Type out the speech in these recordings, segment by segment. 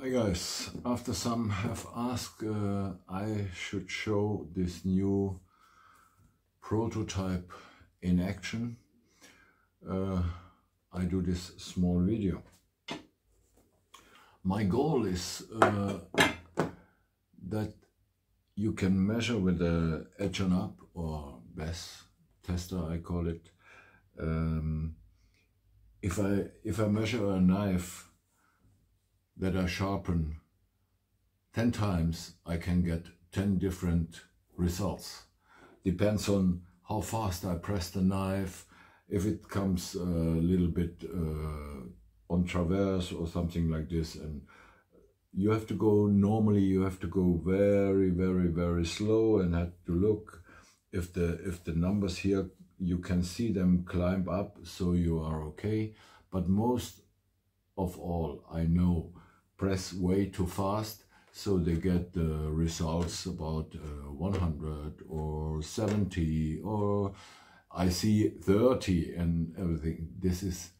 Hi guys, after some have asked, uh, I should show this new prototype in action. Uh, I do this small video. My goal is uh, that you can measure with the edge on up or BESS tester I call it. Um, if I if I measure a knife that I sharpen 10 times, I can get 10 different results. Depends on how fast I press the knife, if it comes a little bit uh, on traverse or something like this. And you have to go, normally you have to go very, very, very slow and have to look if the, if the numbers here, you can see them climb up, so you are okay. But most of all, I know press way too fast so they get the results about uh, 100 or 70 or I see 30 and everything. This is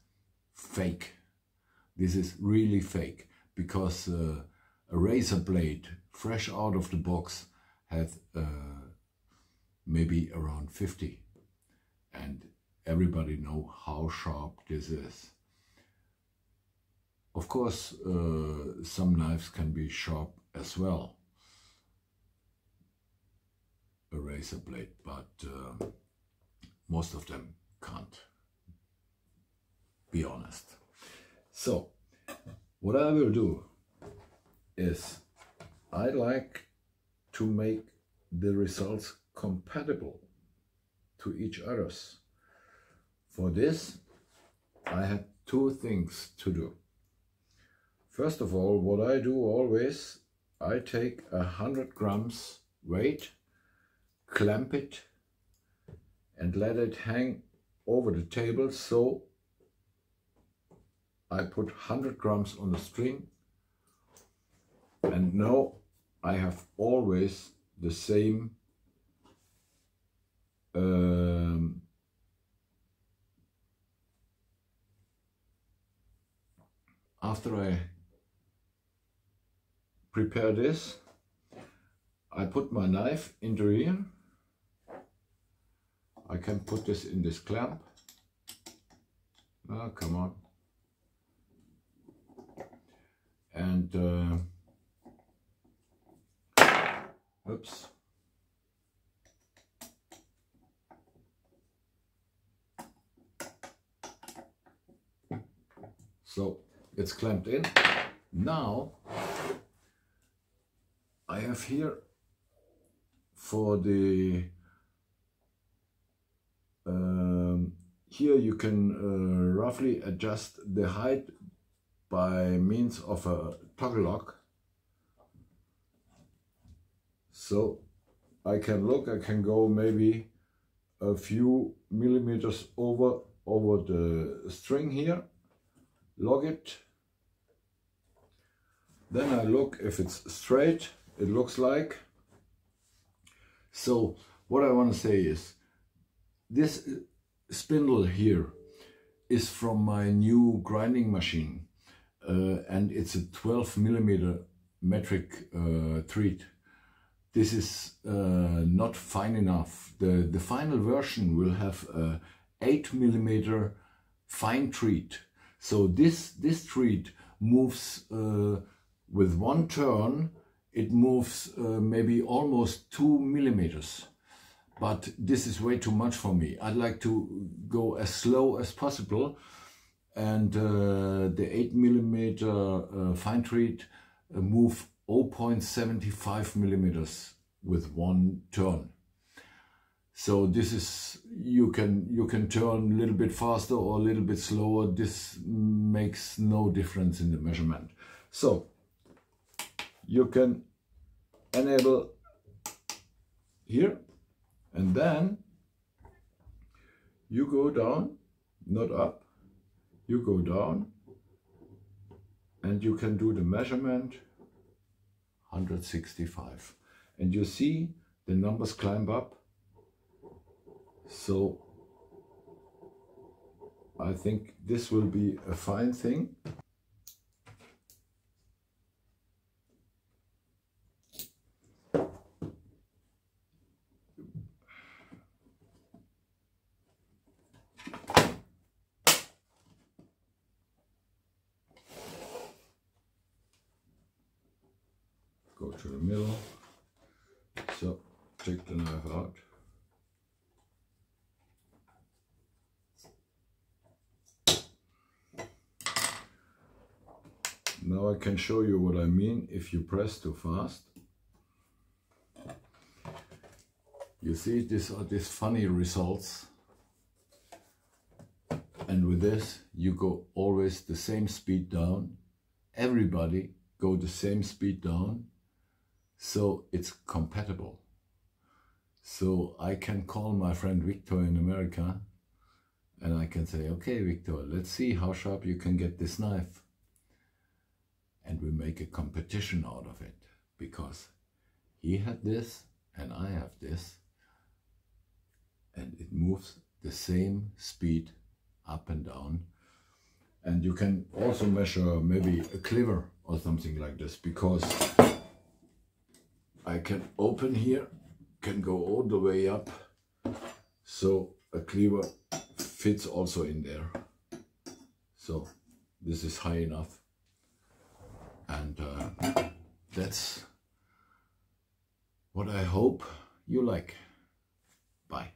fake. This is really fake because uh, a razor blade fresh out of the box has uh, maybe around 50 and everybody know how sharp this is. Of course, uh, some knives can be sharp as well, a razor blade, but uh, most of them can't, be honest. So, what I will do is I like to make the results compatible to each other's. For this, I had two things to do. First of all, what I do always, I take a hundred grams weight, clamp it and let it hang over the table. So I put 100 grams on the string. And now I have always the same um, after I prepare this. I put my knife into here. I can put this in this clamp. Oh, come on. And, uh, oops. So it's clamped in. Now have here for the um, here you can uh, roughly adjust the height by means of a toggle lock. So I can look I can go maybe a few millimeters over over the string here log it. Then I look if it's straight it looks like. So what I want to say is this spindle here is from my new grinding machine uh, and it's a 12 millimeter metric uh, thread. This is uh, not fine enough. The, the final version will have a 8 millimeter fine thread. So this, this thread moves uh, with one turn it moves uh, maybe almost two millimeters. But this is way too much for me. I'd like to go as slow as possible. And uh, the 8 millimeter uh, fine thread uh, move 0.75 millimeters with one turn. So this is you can you can turn a little bit faster or a little bit slower. This makes no difference in the measurement. So you can enable here and then you go down not up you go down and you can do the measurement 165 and you see the numbers climb up. So I think this will be a fine thing to the middle. So take the knife out. Now I can show you what I mean if you press too fast. You see this are these funny results. And with this, you go always the same speed down. Everybody go the same speed down. So it's compatible. So I can call my friend Victor in America and I can say, okay, Victor, let's see how sharp you can get this knife and we make a competition out of it because he had this and I have this and it moves the same speed up and down and you can also measure maybe a cleaver or something like this because I can open here can go all the way up so a cleaver fits also in there so this is high enough and uh, that's what I hope you like. Bye.